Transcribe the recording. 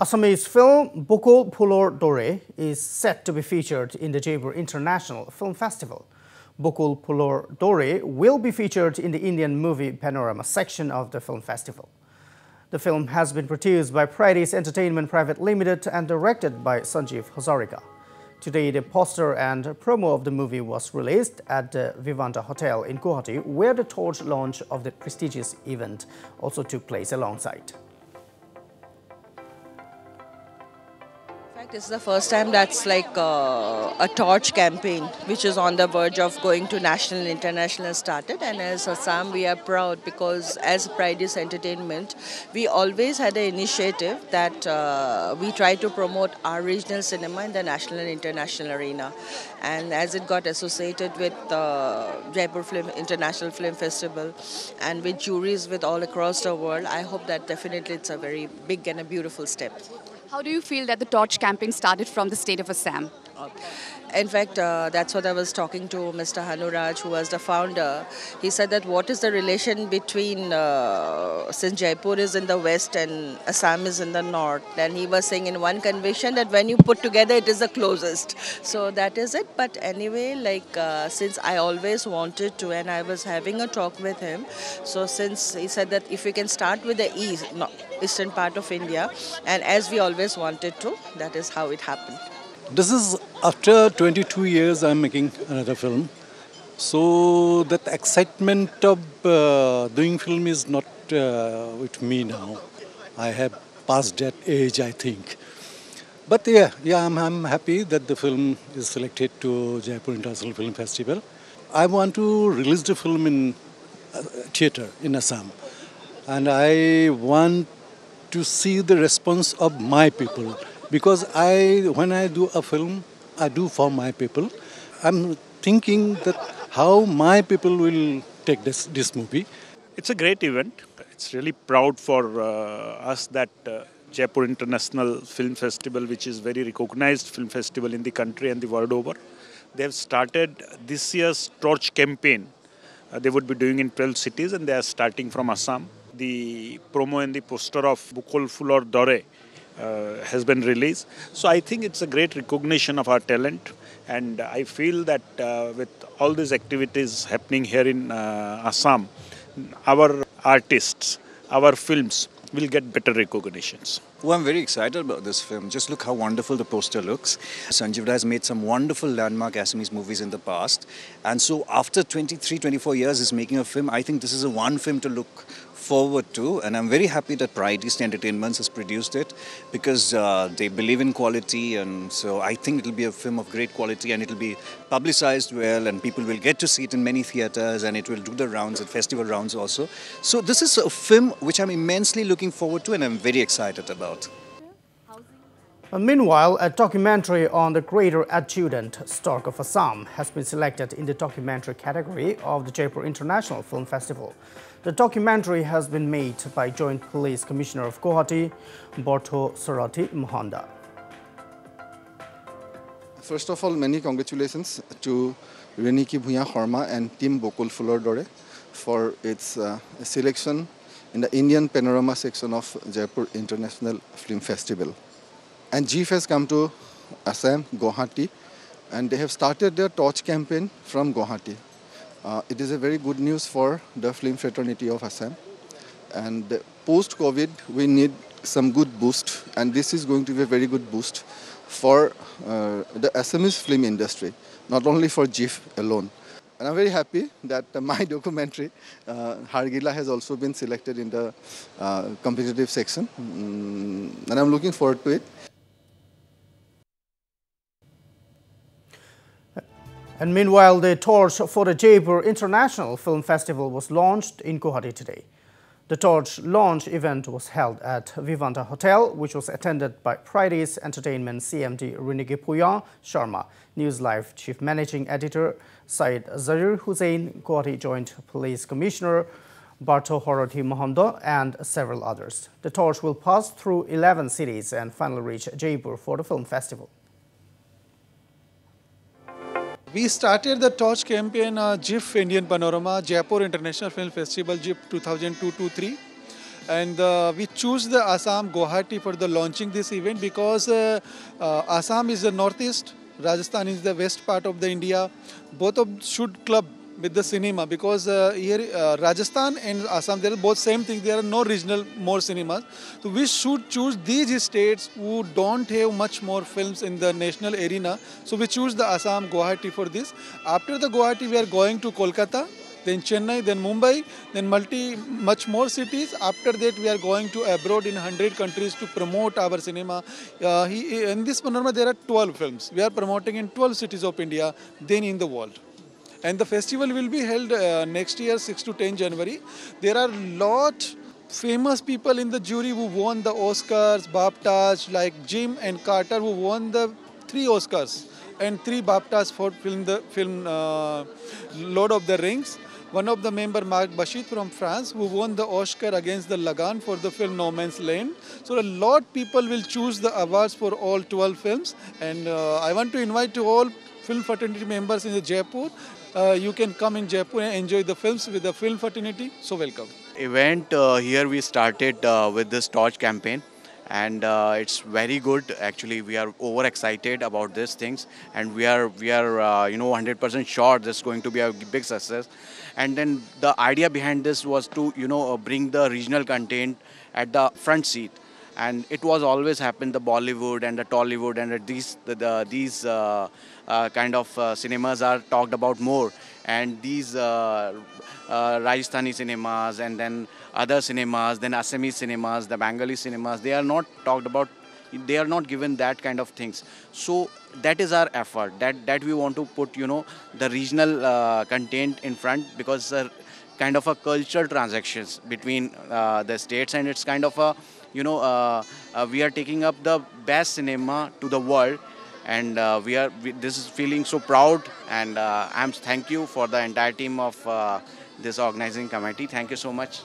Assamese film Bokul Phulor Dore is set to be featured in the Jaipur International Film Festival. Bokul Phulor Dore will be featured in the Indian movie panorama section of the film festival. The film has been produced by Pride East Entertainment Private Limited and directed by Sanjeev Hazarika. Today, the poster and promo of the movie was released at the Vivanta Hotel in Guwahati, where the torch launch of the prestigious event also took place alongside. Fact, it's the first time that's like uh, a torch campaign, which is on the verge of going to national and international started. And as Assam, we are proud because as Pride East Entertainment, we always had an initiative that uh, we try to promote our regional cinema in the national and international arena. And as it got associated with the Jaipur Film International Film Festival and with juries with all across the world, I hope that definitely it's a very big and a beautiful step. How do you feel that the torch campaign started from the state of Assam? In fact, uh, that's what I was talking to Mr. Hanu Roj, who was the founder. He said that what is the relation between, uh, since Jaipur is in the west and Assam is in the north, and he was saying in one convention that when you put together, it is the closest. So that is it. But anyway, like uh, since I always wanted to, and I was having a talk with him, so since he said that if we can start with the east, no, eastern part of India, and as we always wanted to, that is how it happened. This is after 22 years I'm making another film. So that excitement of uh, doing film is not uh, with me now. I have passed that age, I think. But yeah, yeah, I'm, I'm happy that the film is selected to Jaipur International Film Festival. I want to release the film in uh, theater in Assam, and I want to see the response of my people because I when I do a film, I do for my people. I'm thinking that how my people will take this this movie. It's a great event. It's really proud for uh, us that uh, Jaipur International Film Festival, which is very recognized film festival in the country and the world over, they have started this year's torch campaign. Uh, they would be doing in 12 cities, and they are starting from Assam. The promo and the poster of Bokul Phulor Dore has been released. So I think it's a great recognition of our talent, and I feel that uh, with all these activities happening here in uh, Assam, our artists, our films will get better recognitions. Well, I'm very excited about this film. Just look how wonderful the poster looks. Sanjeev has made some wonderful landmark Assamese movies in the past. And so after 23, 24 years, he's making a film. I think this is a one film to look forward to, and I'm very happy that Pride East Entertainment has produced it because uh, they believe in quality, and so I think it'll be a film of great quality, and it'll be publicized well, and people will get to see it in many theaters, and it will do the rounds at festival rounds also. So this is a film which I'm immensely looking forward to, and I'm very excited about. Meanwhile, a documentary on the greater adjutant Stork of Assam has been selected in the documentary category of the Jaipur International Film Festival. The documentary has been made by Joint Police Commissioner of Guwahati, Partha Sarathi Mahanta. First of all, many congratulations to Riniki Bhuyan Sarma and Team Bokul Phulor Dore for its uh, selection in the Indian Panorama section of Jaipur International Film Festival. And JIFF has come to Assam, Guwahati, and they have started their torch campaign from Guwahati. Uh, it is a very good news for the film fraternity of Assam. And post-COVID, we need some good boost, and this is going to be a very good boost for uh, the Assamese film industry, not only for JIFF alone. And I'm very happy that my documentary, uh, Hargila, has also been selected in the uh, competitive section. Mm, and I'm looking forward to it. And meanwhile, the torch for the Jaipur International Film Festival was launched in Guwahati today. The torch launch event was held at Vivanta Hotel, which was attended by Pride East Entertainment CMD Rinikipuya Sharma, News Live Chief Managing Editor Syed Zarir Hussain, Guwahati Joint Police Commissioner Partha Sarathi Mahanta, and several others. The torch will pass through 11 cities and finally reach Jaipur for the film festival. We started the torch campaign uh, JIFF Indian Panorama Jaipur International Film Festival JIFF 2002-23 and uh, we choose the Assam Guwahati for the launching this event because uh, uh, Assam is the northeast, Rajasthan is the west part of the India. Both of should club with the cinema because uh, here uh, Rajasthan and Assam they are both same thing. There are no regional more cinemas. So we should choose these states who don't have much more films in the national arena. So we choose the Assam Guwahati for this. After the Guwahati we are going to Kolkata then Chennai, then Mumbai, then multi much more cities. After that, we are going to abroad in 100 countries to promote our cinema. Uh, he, in this panorama, there are 12 films. We are promoting in 12 cities of India, then in the world. And the festival will be held uh, next year, 6 to 10 January. There are a lot famous people in the jury who won the Oscars, BAFTAs, like Jim and Carter, who won the three Oscars and three BAFTAs for film the film uh, Lord of the Rings. One of the member, Mark Bashir from France, who won the Oscar against the Lagan for the film No Man's Land. So a lot people will choose the awards for all 12 films. And uh, I want to invite to all film fraternity members in the Jaipur. Uh, you can come in Jaipur and enjoy the films with the film fraternity. So welcome. Event uh, here we started uh, with this torch campaign and uh, it's very good actually we are over excited about these things and we are we are uh, you know 100% sure this is going to be a big success and then the idea behind this was to you know uh, bring the regional content at the front seat and it was always happened the bollywood and the tollywood and these the, the these uh, uh, kind of uh, cinemas are talked about more and these Rajasthani cinemas and then other cinemas, then Assamese cinemas, the Bengali cinemas, they are not talked about, they are not given that kind of things. So that is our effort, that, that we want to put, you know, the regional uh, content in front because uh, kind of a cultural transactions between uh, the states and it's kind of a, you know, uh, uh, we are taking up the best cinema to the world and uh, we are we, this is feeling so proud and I'm thank you for the entire team of this organizing committee. Thank you so much.